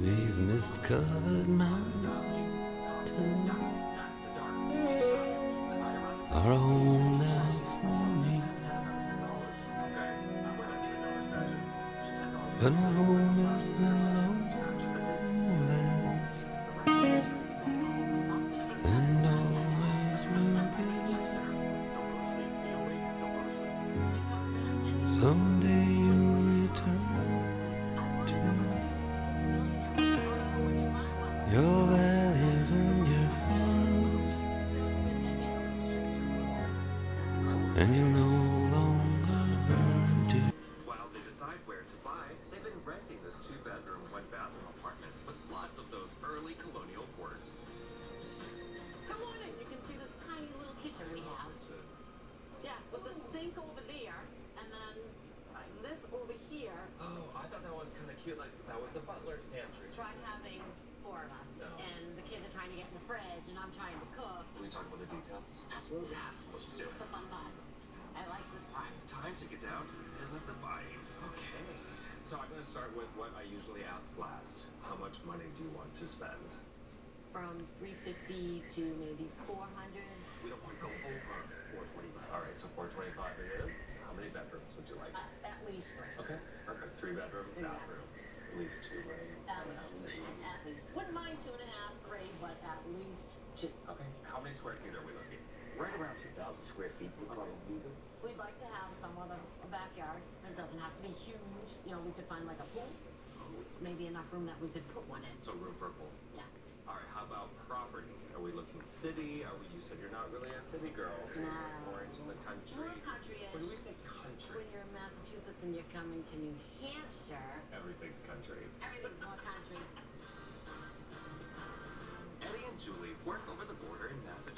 These mist covered mountains are home now for me. But my home is the lowlands and always will be. Someday your valleys and your farms, and you no longer burn to. While they decide where to buy, they've been renting this two-bedroom, one-bathroom apartment with lots of those early colonial quarters. Come on in. You can see this tiny little kitchen we have. Yeah, with the sink over there, and then this over here. Oh, I thought that was kind of cute. Like that was the butler's pantry. Try having four of us, No. and the kids are trying to get in the fridge, and I'm trying to cook. Can we talk about the details? Absolutely. Yes, let's do it. The fun part. I like this part. Time to get down to the business of buying. Okay. So I'm going to start with what I usually ask last. How much money do you want to spend? From 350 to maybe 400. We don't want to go over 425. All right, so 425 it is. How many bedrooms would you like? Uh, at least three. Okay, perfect. Three bedroom Three bathrooms. At least two, right? At square feet are we looking? Right around 2,000 square feet would probably be good. We'd like to have some of a backyard. It doesn't have to be huge. You know, we could find like a pool. Maybe enough room that we could put one in. So room for a pool? Yeah. All right, how about property? Are we looking city? Are we, you said you're not really a city girl. So no. More into the country. More country -ish. When we say country. When you're in Massachusetts and you're coming to New Hampshire. Everything's country. Everything's more country. Eddie and Julie work over the border